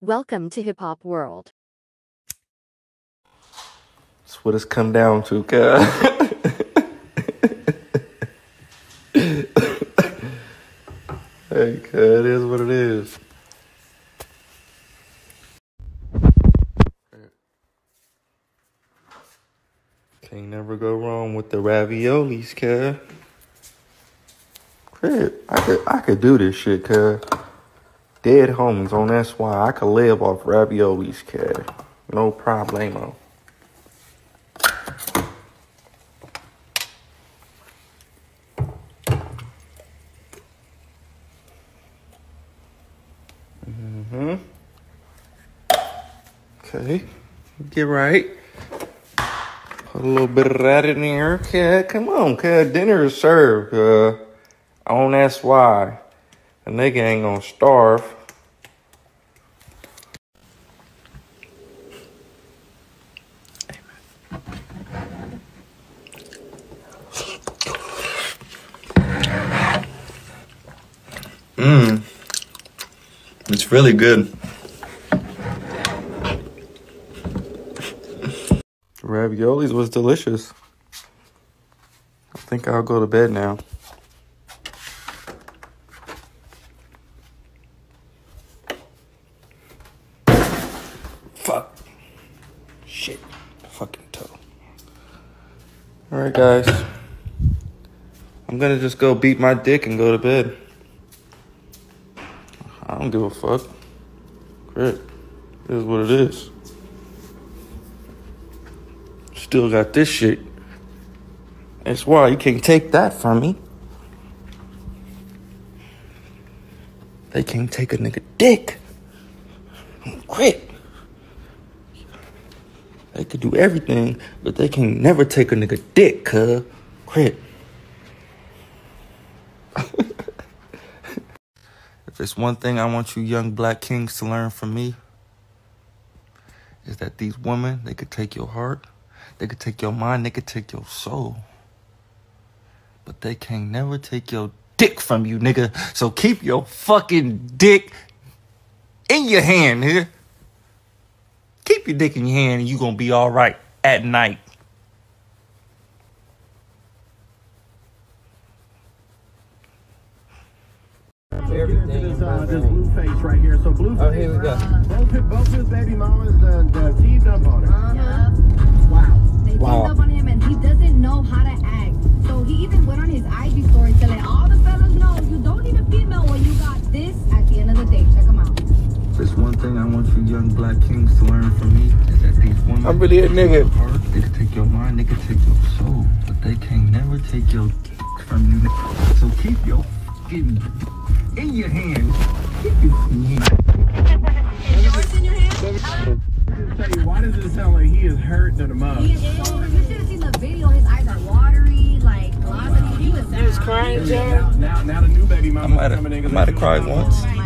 Welcome to Hip Hop World. That's what it's come down to, cuz. hey, cuz, it is what it is. Can't never go wrong with the raviolis, cuz. I could, I could do this shit, cuz. Dead homies on that's why I could live off raviolis, cuz. No problemo. Mm-hmm. Okay. Get right. Put a little bit of that in there. Okay, come on, cuz. Dinner is served, cuz. On that's why. A nigga ain't gonna starve. Mmm. It's really good. Raviolis was delicious. I think I'll go to bed now. Fuck. Shit. Fucking toe. Alright, guys. I'm gonna just go beat my dick and go to bed. I don't give a fuck. Great. It is what it is. Still got this shit. That's why you can't take that from me. They can't take a nigga dick. Quit. They could do everything, but they can never take a nigga dick, cuz. Quit. if there's one thing I want you young black kings to learn from me, is that these women, they could take your heart, they could take your mind, they could take your soul. But they can never take your dick from you, nigga. So keep your fucking dick in your hand, nigga. Keep your dick in your hand and you gonna be alright at night. This, uh, this Blueface right here. So Blueface, Oh, here we go. both, his- both his baby mamas done, done teamed up on him. Uh-huh. Wow. They teamed Wow. up on him and he doesn't know how to act. Thing I want you young black kings to learn from me, is that these women I'm really a they take nigga. your heart, they can take your mind, they can take your soul, but they can never take your dick from you. So keep your fucking in your hand. Keep your hand. In your hand? Tell you, why does it sound like he is hurt to the most? He is so, you should have seen the video. His eyes are watery, like, glossy. He was, he was crying, Now, now, now the new baby I mama might have, coming in. I 'cause might have cried feel once. Right.